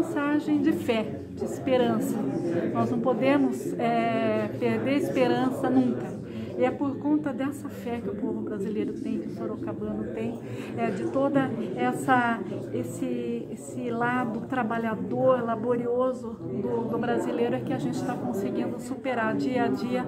mensagem de fé, de esperança. Nós não podemos é, perder esperança nunca. E é por conta dessa fé que o povo brasileiro tem, que o sorocabano tem, é, de toda essa esse, esse lado trabalhador, laborioso do, do brasileiro é que a gente está conseguindo superar dia a dia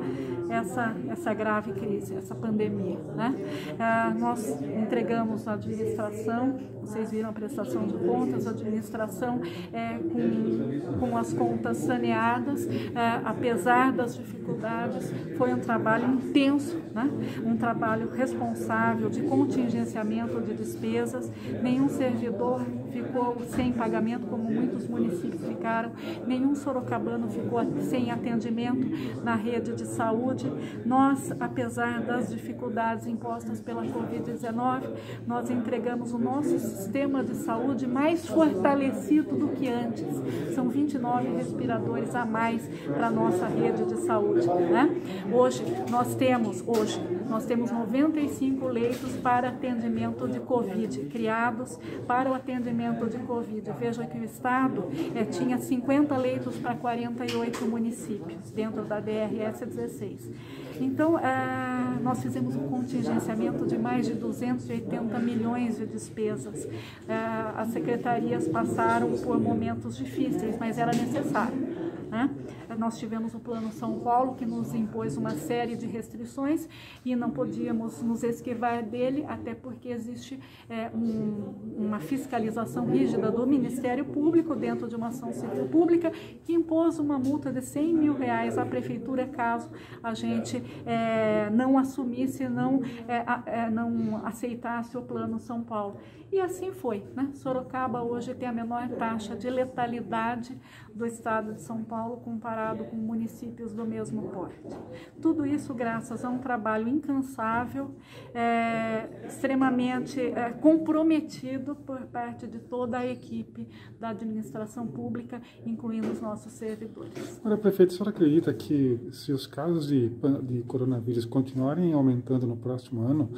essa, essa grave crise, essa pandemia. Né? É, nós entregamos a administração, vocês viram a prestação de contas, a administração é, com, com as contas saneadas, é, apesar das dificuldades, foi um trabalho intenso, né? um trabalho responsável de contingenciamento de despesas, nenhum servidor ficou sem pagamento, como muitos municípios ficaram, nenhum sorocabano ficou sem atendimento na rede de saúde. Nós, apesar das dificuldades impostas pela Covid-19, nós entregamos o nosso sistema de saúde mais fortalecido do que antes. São 29 respiradores a mais para a nossa rede de saúde. Né? Hoje, nós temos, hoje, nós temos 95 leitos para atendimento de Covid, criados para o atendimento de Covid. Veja que o Estado é, tinha 50 leitos para 48 municípios, dentro da DRS 16. Então, é, nós fizemos um contingenciamento de mais de 280 milhões de despesas. É, as secretarias passaram por momentos difíceis, mas era necessário. Né? Nós tivemos o Plano São Paulo, que nos impôs uma série de restrições e não podíamos nos esquivar dele, até porque existe é, um, uma fiscalização rígida do Ministério Público dentro de uma ação civil pública que impôs uma multa de 100 mil reais à Prefeitura caso a gente é, não assumisse, não, é, é não aceitasse o Plano São Paulo. E assim foi. Né? Sorocaba hoje tem a menor taxa de letalidade do estado de São Paulo comparado com municípios do mesmo porte. Tudo isso graças a um trabalho incansável, é, extremamente é, comprometido por parte de toda a equipe da administração pública, incluindo os nossos servidores. Olha, prefeito, a senhora acredita que se os casos de, de coronavírus continuarem aumentando no próximo ano,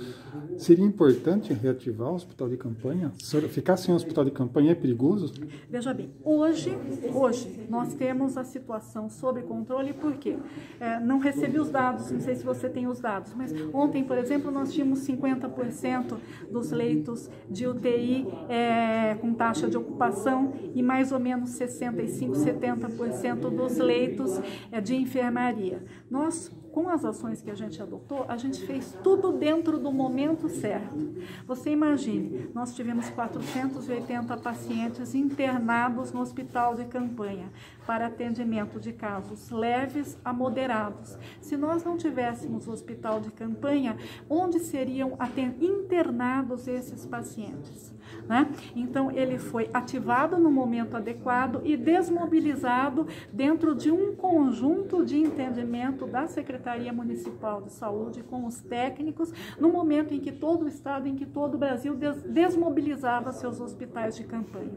seria importante reativar o hospital de campanha? Ficar sem o hospital de campanha é perigoso? Veja bem, hoje, hoje nós temos a situação sob controle porque é, não recebi os dados, não sei se você tem os dados, mas ontem, por exemplo, nós tínhamos 50% dos leitos de UTI é, com taxa de ocupação e mais ou menos 65, 70% dos leitos é, de enfermaria. Nós com as ações que a gente adotou, a gente fez tudo dentro do momento certo. Você imagine, nós tivemos 480 pacientes internados no hospital de campanha para atendimento de casos leves a moderados. Se nós não tivéssemos o hospital de campanha, onde seriam internados esses pacientes? Né? Então, ele foi ativado no momento adequado e desmobilizado dentro de um conjunto de entendimento da Secretaria Municipal de Saúde com os técnicos, no momento em que todo o Estado, em que todo o Brasil des desmobilizava seus hospitais de campanha.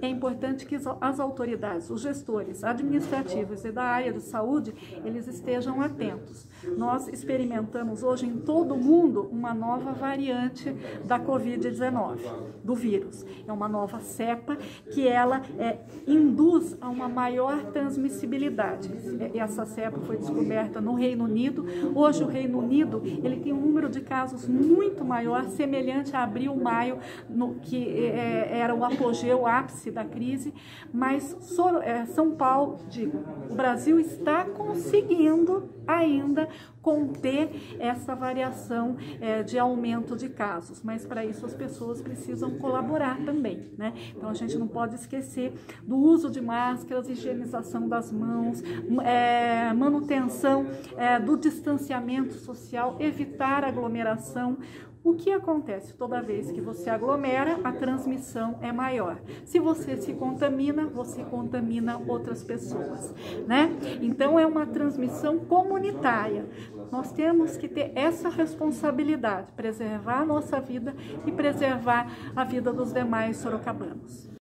É importante que as autoridades, os gestores administrativos e da área de saúde, eles estejam atentos. Nós experimentamos hoje em todo o mundo uma nova variante da Covid-19 do vírus. É uma nova cepa que ela é, induz a uma maior transmissibilidade. Essa cepa foi descoberta no Reino Unido. Hoje o Reino Unido ele tem um número de casos muito maior, semelhante a abril, maio, no, que é, era o apogeu, o ápice da crise. Mas é, São Paulo, digo, o Brasil está conseguindo ainda conter essa variação é, de aumento de casos. Mas para isso as pessoas precisam colaborar também, né? Então a gente não pode esquecer do uso de máscaras, higienização das mãos, é, manutenção é, do distanciamento social, evitar aglomeração. O que acontece? Toda vez que você aglomera, a transmissão é maior. Se você se contamina, você contamina outras pessoas, né? Então é uma transmissão comunitária. Nós temos que ter essa responsabilidade, preservar a nossa vida e preservar a vida dos demais sorocabanos.